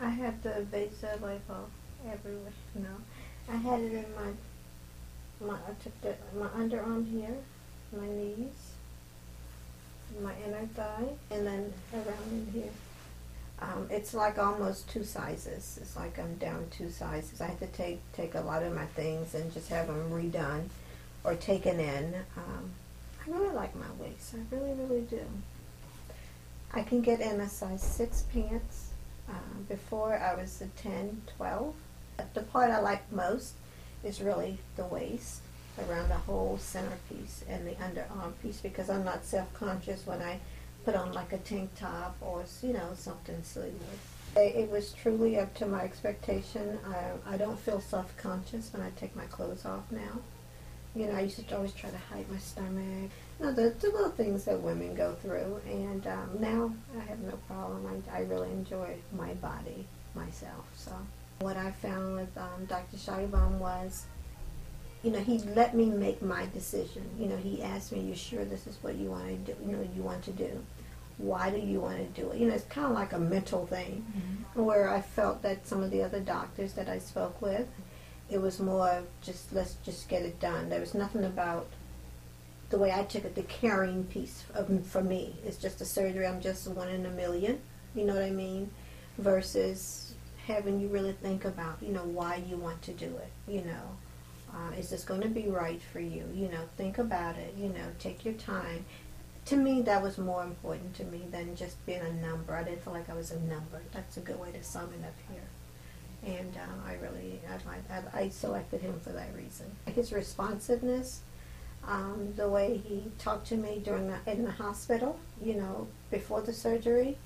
I had the Vaser like all everywhere. No, I had it in my my. I took the my underarm here, my knees, my inner thigh, and then around in here. Um, it's like almost two sizes. It's like I'm down two sizes. I had to take take a lot of my things and just have them redone or taken in. Um, I really like my waist. I really, really do. I can get in a size 6 pants. Uh, before I was a 10, 12. The part I like most is really the waist, around the whole centerpiece and the underarm piece because I'm not self-conscious when I put on like a tank top or, you know, something sleeveless. It was truly up to my expectation. I, I don't feel self-conscious when I take my clothes off now. You know, I used to always try to hide my stomach. You know, the, the little things that women go through. And um, now I have no problem. I, I really enjoy my body myself. So what I found with um, Dr. Shienbaum was, you know, he let me make my decision. You know, he asked me, "You sure this is what you want to do? You know, you want to do? Why do you want to do it?" You know, it's kind of like a mental thing, mm-hmm. where I felt that some of the other doctors that I spoke with it was more just let's just get it done. There was nothing about the way I took it, the caring piece of, for me. It's just a surgery. I'm just one in a million. You know what I mean? Versus having you really think about, you know, why you want to do it. You know, uh, is this going to be right for you? You know, think about it. You know, take your time. To me, that was more important to me than just being a number. I didn't feel like I was a number. That's a good way to sum it up here and um, I really I, I, selected him for that reason. His responsiveness, um, the way he talked to me during the, in the hospital, you know, before the surgery,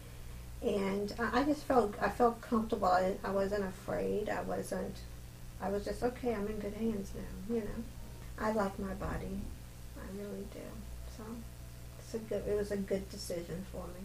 and I, I just felt I felt comfortable. I, I wasn't afraid. I wasn't. I was just okay. I'm in good hands now. You know, I like my body. I really do. So it's a good. It was a good decision for me.